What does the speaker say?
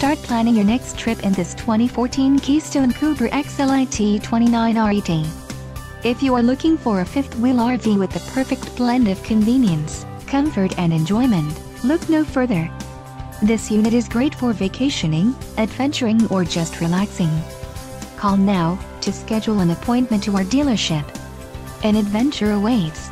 Start planning your next trip in this 2014 Keystone Cougar XLite 29 RET. If you are looking for a fifth-wheel RV with the perfect blend of convenience, comfort and enjoyment, look no further. This unit is great for vacationing, adventuring or just relaxing. Call now to schedule an appointment to our dealership. An adventure awaits.